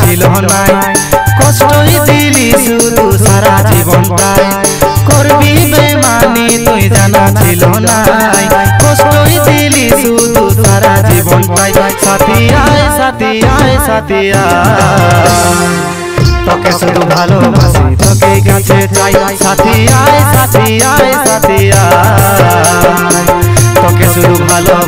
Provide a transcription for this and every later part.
ছিল নাই। কষ্টই দিলি শুধু সারা জীবনটাই করবি বেমানি তুই জানা ছিল নাই। কষ্টই দিলি শুধু সারা জীবনটাই সাথী আয় সাথী আয় সাথী আয়। তোকে শুধু ভালোবাসি, তোকে কাছে চাই। সাথী আয় সাথী আয় সাথী আয়। তোকে শুধু ভালোবাসি।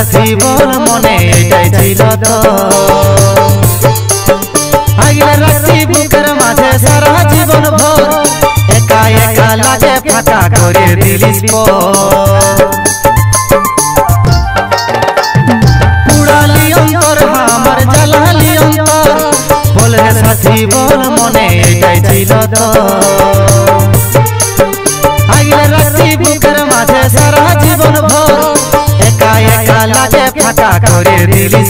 বল রে সাথী বল মনে এটাই ছিল তো আগলে রাখছি বুকের মাঝে সারা জীবন ভর একা একা লাগে ফাঁকা করে দিলিস উড়ালি অন্তর আমার জ্বালালি অন্তর বল রে সাথী বল মনে এটাই ছিল তো আগলে রাখছি বুকের মাঝে সারা জীবন ভর লাগে ফাঁকা করে দিলিস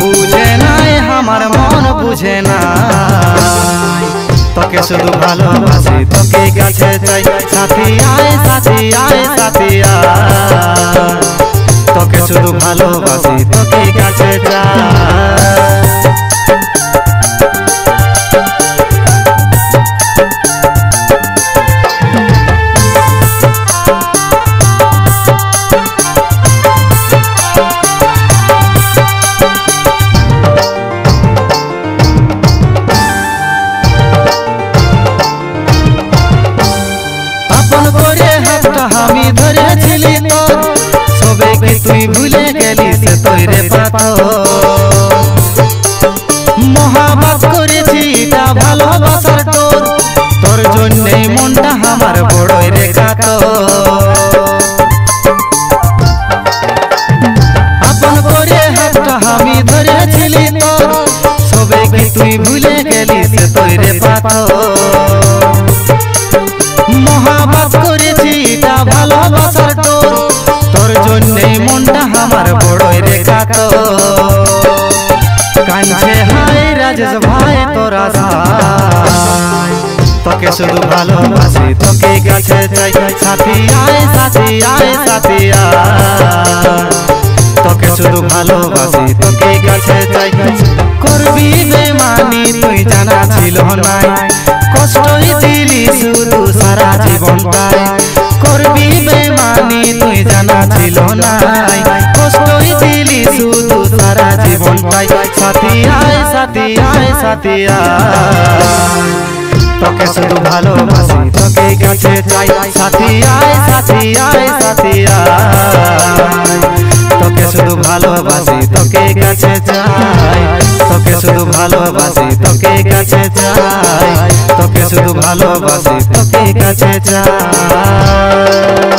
বুঝে নাই, আমার মন বুঝে নাই। তোকে শুধু ভালোবাসি, তোকে কাছে চাই। সাথী আয় সাথী আয় সাথী আয়। তোকে শুধু ভালোবাসি, তোকে কাছে চাই। আমি ধরেছিলি তোর সবাইকে তুই ভুলে গেলি, সে তৈরে পাথর। মহাবাস করেছি, এটা ভালোবাসার তোর। তোর জন্যই মনটা আমার বড়ই রেখা তো আপন করে হাতটা আমি ধরেছিলি তোর সবাইকে তুই ভুলে গেলি, সে তৈরে পাথর। ভালোবাসার তোর তোর জন্যই মনটা আমার বড়ই রেখা তো কাঞ্চে হাই রাজেশ ভাই, তোরা তোকে শুধু ভালোবাসি, তোকে কাছে চাই। সাথী আয় সাথী আয় সাথী আয়। তোকে শুধু ভালোবাসি, তোকে কাছে চাই। করবি বেমানি তুই জানা ছিল নাই। কষ্টই দিলি শুধু সারা জীবনটাই। ছিল নাই। কষ্টই দিলি শুধু সারা জীবনটাই সাথী আয় সাথী আয় সাথী আয়। তোকে শুধু ভালোবাসি, তোকে কাছে চাই। সাথী আয় সাথী আয় সাথী আয়। তোকে শুধু ভালোবাসি, তোকে কাছে চাই। তোকে শুধু ভালোবাসি, তোকে কাছে চাই। তোকে শুধু ভালোবাসি, তোকে কাছে চাই।